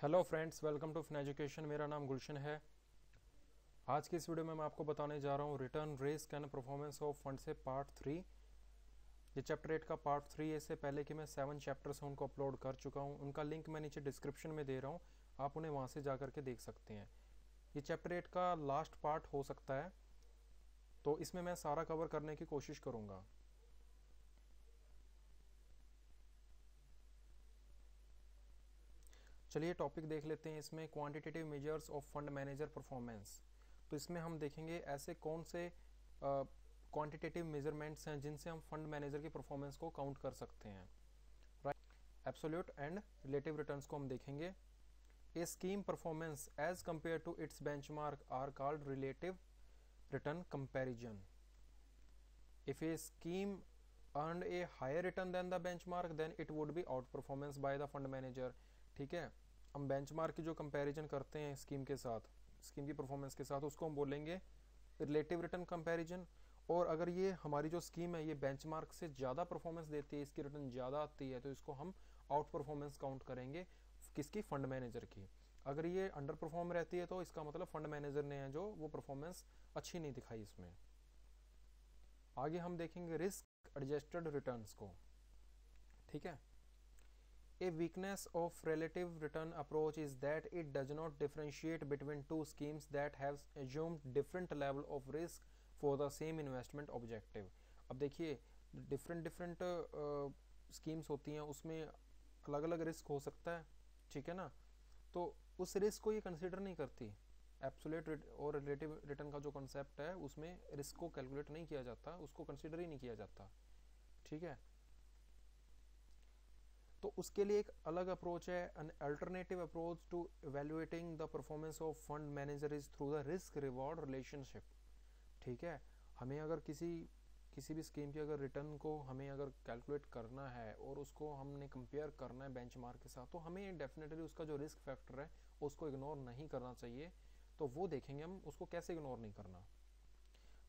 Hello friends welcome to Fin education मेरा नाम गुलशन है। आज की इस वीडियो में मैं आपको बताने जा रहा हूँ return risk and performance of fund से पार्ट थ्री ये चैप्टर एट का पार्ट थ्री है। इससे पहले कि मैं सेवन चैप्टर्स उनको अपलोड कर चुका हूँ। उनका लिंक मैं नीचे डिस्क्रिप्शन में दे रहा हूँ। आप उन्हें वहाँ से जा करके देख सकते हैं। ये चैप्टर एट का लास्ट पार्ट हो सकता है। तो इसमें मैं सारा कवर करने की कोशिश करूँगा। चलिए टॉपिक देख लेते हैं इसमें quantitative measures of fund manager performance तो इसमें हम देखेंगे ऐसे कौन से क्वांटिटेटिव मेजरमेंट्स हैं जिनसे हम फंड मैनेजर की परफॉर्मेंस को काउंट कर सकते हैं। Right absolute and relative returns को हम देखेंगे। A scheme performance as compare to its benchmark are called relative return comparison if a scheme earned a higher return than the benchmark, then it would be outperformance by the fund manager ठीक है? हम benchmark की जो comparison करते हैं scheme के साथ scheme की परफॉर्मेंस के साथ, उसको हम बोलेंगे रिलेटिव रिटर्न कंपैरिजन और अगर ये हमारी जो स्कीम है, ये बेंचमार्क से ज़्यादा परफॉर्मेंस देती है, इसकी रिटर्न ज़्यादा आती है तो इसको हम आउट परफॉर्मेंस काउंट करेंगे किसकी? फंड मैनेजर की. अगर ये अंडर परफॉर्म रहती है तो इसका मतलब फंड मैनेजर ने है जो, वो परफॉर्मेंस अच्छी नहीं दिखाई इसमें. आगे हम देखेंगे रिस्क एडजस्टेड रिटर्न्स को. ठीक है? A weakness of relative return approach is that it does not differentiate between two schemes that have different level of risk for the same investment objective अब देखिए डिफरेंट डिफरेंट स्कीम्स होती हैं, उसमें अलग अलग रिस्क हो सकता है, ठीक है ना? तो उस रिस्क को ये कंसिडर नहीं करती। एप्सुलेट और रिलेटिव रिटर्न का जो कॉन्सेप्ट है, उसमें रिस्क को कैलकुलेट नहीं किया जाता, उसको कंसिडर ही नहीं किया जाता, ठीक है? तो उसके लिए एक अलग अप्रोच है an alternative approach to evaluating the performance of fund manager is through the risk reward relationship ठीक है? हमें अगर किसी किसी भी स्कीम की अगर रिटर्न को हमें अगर कैलकुलेट करना है और उसको हमने कंपेयर करना है बेंचमार्क के साथ तो हमें डेफिनेटली उसका जो रिस्क फैक्टर है, उसको इग्नोर नहीं करना चाहिए। तो वो देखेंगे हम, उसको कैसे इग्नोर नहीं करना।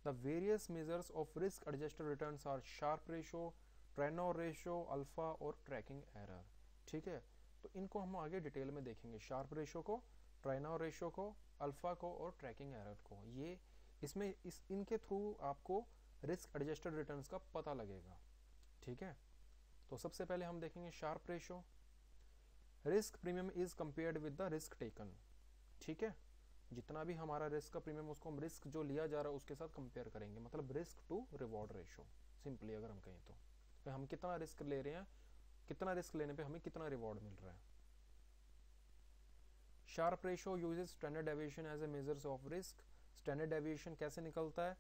The various measures of risk adjusted returns are Sharpe ratio Treynor, ratio, alpha और ट्रैकिंग एरर, ठीक है? तो इनको हम आगे डिटेल में देखेंगे। शार्प रेशो को, ट्रेनो रेशो को, अल्फ़ा को और ट्रैकिंग एरर को। ये इसमें इस, इनके थ्रू आपको रिस्क एडजस्टेड रिटर्न्स का पता लगेगा, ठीक है? तो सबसे पहले हम देखेंगे Sharpe ratio. Risk premium is compared with the risk taken, ठीक है? जितना भी हमारा रिस्क का प्रीमियम, उसको हम रिस्क जो लिया जा रहा है, उसके साथ कंपेयर करेंगे। मतलब risk to reward ratio, simply अगर हम कहें तो। पे हम कितना रिस्क ले रहे हैं, कितना रिस्क लेने पे हमें कितना रिवॉर्ड मिल रहा है। Sharpe ratio uses standard deviation as a measures of risk standard deviation कैसे निकलता है?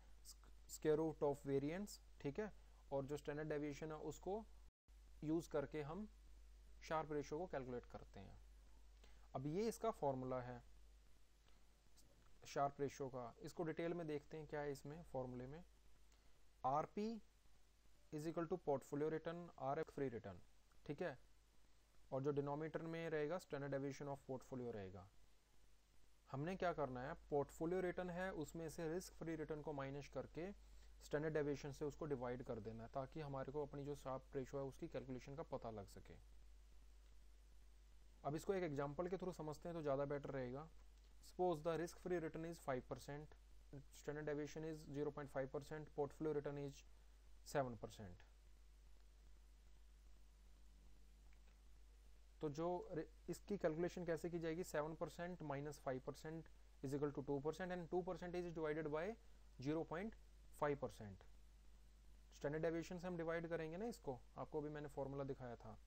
स्क्वायर रूट ऑफ़ वेरिएंस ठीक है? और जो स्टैंडर्ड डेविएशन है, उसको यूज़ करके हम शार्प रेशो को कैलकुलेट करते हैं। अब ये इसका फॉर्मूला है शार्प रेशो का। इसको डिटेल में देखते हैं क्या है इसमें फॉर्मूले में। RP is equal to portfolio return R F free return ठीक है? और जो डिनोमीटर में रहेगा स्टैंडर्ड एविएशन ऑफ़ पोर्टफोलियो रहेगा। हमने क्या करना है? पोर्टफोलियो रिटर्न है, उसमें से रिस्क फ्री रिटर्न को माइनस करके स्टैंडर्ड एविएशन से उसको डिवाइड कर देना है, ताकि हमारे को अपनी जो शार्प रेशो है, उसकी कैलकुलेशन का पता लग सके। अब इसको एक एग्ज़ाम्पल के थ्रू समझते हैं तो ज़्यादा बेटर रहेगा। Suppose the risk free return is five percent standard deviation is zero point five percent portfolio return is seven percent. तो जो इसकी कैलकुलेशन कैसे की जाएगी? Seven percent minus five percent is equal to two percent and two percent is divided by zero point five percent standard deviation से हम divide करेंगे ना इसको? आपको भी मैंने फॉर्मूला दिखाया था।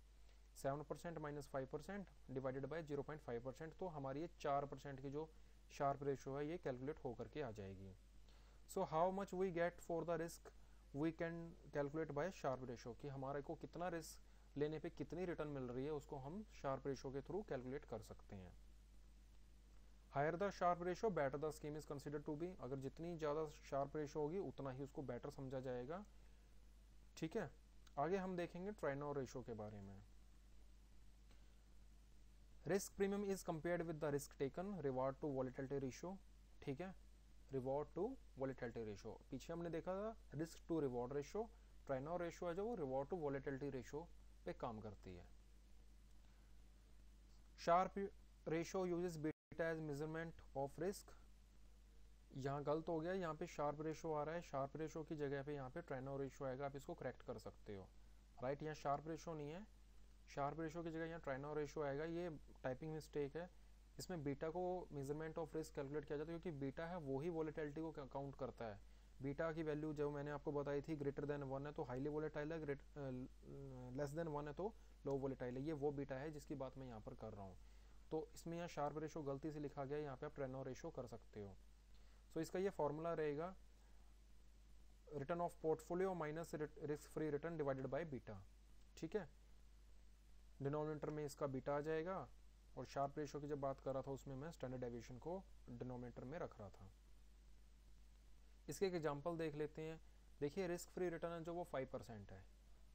Seven percent minus five percent divided by zero point five percent तो हमारी ये चार परसेंट की जो शार्प रेशो है, ये कैलकुलेट होकर के आ जाएगी। So how much we get for the risk we can calculate by Sharpe ratio कि हमारे को कितना रिस्क लेने पे कितनी रिटर्न मिल रही है, उसको हम शार्प रेशो के थ्रू कैलकुलेट कर सकते हैं। Higher the Sharpe ratio better the scheme is consider to be अगर जितनी ज़्यादा शार्प रेशो होगी, उतना ही उसको बेटर समझा जाएगा। ठीक है? आगे हम देखेंगे ट्राइनो रेशो के बारे में। Risk premium is compared with the risk taken reward to volatility ratio ठीक है? रिवॉर्ड टू वॉलिटिलिटी रेशो पीछे हमने देखा था risk to reward ratio Treynor ratio है जो वो रिवॉर्ड टू वॉलिटिलिटी रेशो पे काम करती है. Sharpe ratio uses beta as measurement of risk यहाँ गलत हो गया, यहाँ पे शार्प रेशो आ रहा है. शार्प रेशो की जगह पे यहाँ पे ट्रेनो रेशो आएगा, आप इसको करेक्ट कर सकते हो. राइट यहाँ शार्प रेशो नहीं है. शार्प रेशो की जगह यहाँ ट्राइनो रेशो आएगा. ये टाइपिंग मिस्टेक है. इसमें बीटा को मेज़रमेंट ऑफ़ रिस्क कैलकुलेट किया जाता है क्योंकि बीटा है वो ही वोलेटिलिटी को काउंट करता है। बीटा की वैल्यू जो मैंने आपको बताई थी ग्रेटर देन वन है तो हाईली वोलेटाइल है लेस देन वन है तो लो वोलेटाइल है। ये वो बीटा है जिसकी बात मैं यहाँ पर कर रहा हूँ। तो इसमें यहाँ शार्प रेशो गलती से लिखा गया यहाँ पे आप ट्रेनो रेशो कर सकते हो। सो so, इसका ये फॉर्मूला रहेगा return of portfolio minus risk free return divided by beta. ठीक है? डिनोमिनेटर में इसका बीटा आ जाएगा और शार्प रेशो की जब बात कर रहा था, उसमें मैं स्टैंडर्ड डेविएशन को डिनोमिनेटर में रख रहा था। इसके एक एग्जांपल देख लेते हैं। देखिए रिस्क फ्री रिटर्न जो वो फाइव परसेंट है।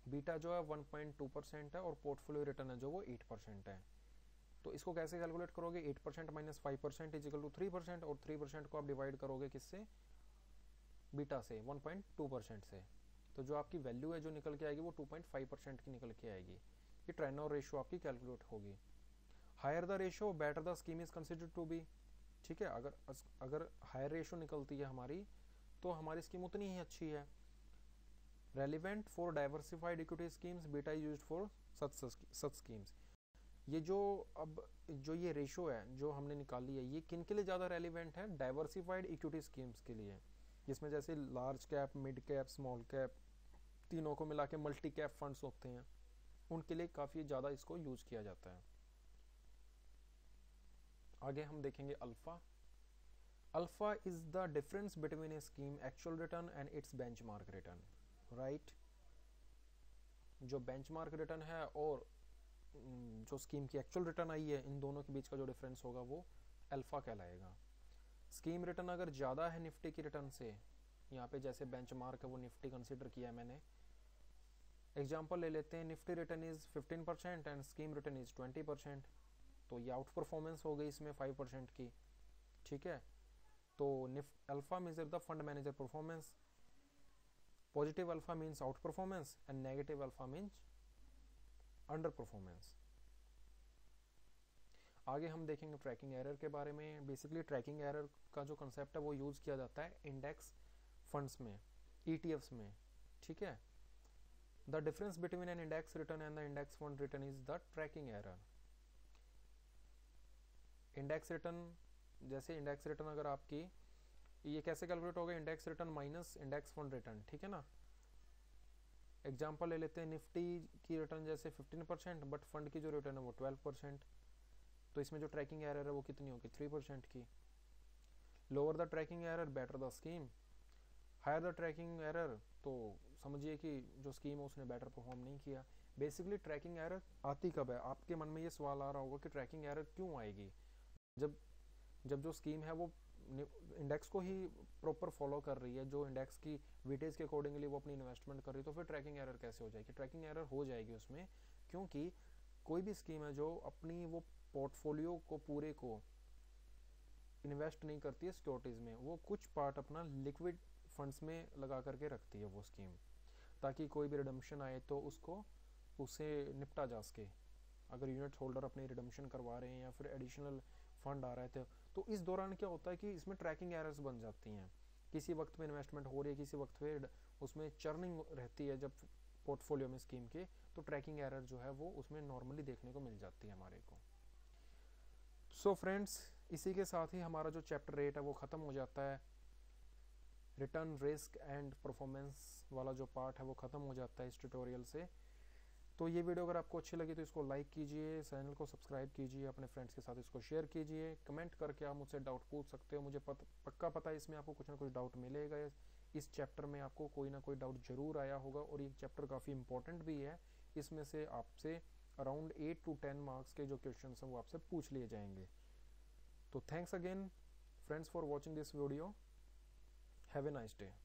बीटा जो है वन पॉइंट टू परसेंट है और पोर्टफोलियो रिटर्न है जो वो एट परसेंट है। तो इसको कैसे कैलकुलेट करोगे? Eight percent minus five percent is equal to three percent और थ्री परसेंट को आप डिवाइड करोगे किससे? बीटा से वन पॉइंट टू परसेंट से। तो जो आपकी वैल्यू है जो निकल के आएगी वो टू पॉइंट फाइव परसेंट की निकल के आएगी। ये ट्रेनो रेशियो आपकी कैलकुलेट होगी। Higher the ratio better the scheme is considered to be ठीक है? अगर अगर हायर रेशो निकलती है हमारी तो हमारी स्कीम उतनी ही अच्छी है। Relevant for diversified equity schemes beta use for such schemes ये जो अब, जो ये रेशो है, जो हमने निकाली है, ये किन के लिए ज़्यादा रेलिवेंट है? डाइवर्सिफाइड इक्विटी स्कीम्स के लिए। जिसमें जैसे large cap mid cap small cap तीनों को मिला के मल्टी कैप फंड्स होते हैं, उनके लिए काफ़ी ज़्यादा इसको यूज़ किया जाता है। आगे हम देखेंगे alpha alpha is the difference between a scheme actual return and its benchmark return right जो बेंचमार्क रिटर्न है और जो स्कीम की एक्चुअल रिटर्न आई है, इन दोनों के बीच का जो डिफरेंस होगा वो अल्फ़ा कहलाएगा. स्कीम रिटर्न अगर ज़्यादा है निफ्टी की रिटर्न से, यहाँ पे जैसे बेंचमार्क है वो निफ्टी कंसिडर किया है मैंने. एग्ज़ाम्पल ले लेते हैं, Nifty return is 15 percent and scheme return is 20 percent तो ये आउट परफॉर्मेंस हो गई इसमें 5 परसेंट की। ठीक है? तो alpha measure the fund manager performance positive alpha means out performance and negative alpha means under performance आगे हम देखेंगे ट्रैकिंग एरर के बारे में। बेसिकली ट्रैकिंग एरर का जो कंसेप्ट है वो यूज़ किया जाता है इंडेक्स फंड्स में ईटीएफ्स e में। ठीक है? The difference between an index return and the index fund return is the tracking error. Index return जैसे इंडेक्स रिटर्न अगर आपकी, ये कैसे कैलकुलेट होगा index return minus index fund return ठीक है ना? एग्जांपल ले लेते हैं निफ्टी की रिटर्न जैसे 15 परसेंट बट फंड की जो रिटर्न है वो 12 परसेंट तो इसमें जो ट्रैकिंग एरर है वो कितनी होगी? 3 परसेंट की. Lower the tracking error better the scheme higher the tracking error तो समझिए कि जो स्कीम है उसने बेटर परफॉर्म नहीं किया. बेसिकली ट्रैकिंग एरर आती कब है? आपके मन में ये सवाल आ रहा होगा कि ट्रैकिंग एरर क्यों आएगी? जब जब जो स्कीम है वो इंडेक्स को ही प्रॉपर फॉलो कर रही है, जो इंडेक्स की वेटेज के अकॉर्डिंगली वो अपनी इन्वेस्टमेंट कर रही है तो फिर ट्रैकिंग एरर कैसे हो जाएगी? ट्रैकिंग एरर हो जाएगी उसमें, क्योंकि कोई भी स्कीम है जो अपनी वो पोर्टफोलियो को पूरे को इन्वेस्ट नहीं करती है सिक्योरिटीज में, वो कुछ पार्ट अपना लिक्विड फंड्स में लगा करके रखती है वो स्कीम ताकि कोई भी रिडम्शन आए तो उसको, उसे निपटा जा सके। अगर यूनिट होल्डर अपनी रिडम्शन करवा रहे हैं या फिर एडिशनल फंड आ रहे थे। तो इस दौरान क्या होता है कि इसमें ट्रैकिंग एरर्स बन जाती हैं। किसी वक्त में इन्वेस्टमेंट हो रही है, किसी वक्त पे उसमें चर्निंग रहती है जब पोर्टफोलियो में स्कीम के तो ट्रैकिंग एरर जो है वो उसमें नॉर्मली देखने को मिल जाती है हमारे को। सो so फ्रेंड्स इसी के साथ ही हमारा जो चैप्टर एट है वो ख़त्म हो जाता है। रिटर्न रिस्क एंड परफॉर्मेंस वाला जो पार्ट है वो ख़त्म हो जाता है इस ट्यूटोरियल से। तो ये वीडियो अगर आपको अच्छी लगी तो इसको लाइक कीजिए चैनल को सब्सक्राइब कीजिए अपने फ्रेंड्स के साथ इसको शेयर कीजिए कमेंट करके आप मुझसे डाउट पूछ सकते हो मुझे पत, पक्का पता है इसमें आपको कुछ ना कुछ डाउट मिलेगा इस चैप्टर में आपको कोई ना कोई डाउट ज़रूर आया होगा और ये चैप्टर काफ़ी इंपॉर्टेंट भी है इसमें से आपसे around eight to ten marks के जो क्वेश्चन हैं वो आपसे पूछ लिए जाएँगे तो thanks again friends for watching this video Have a nice day.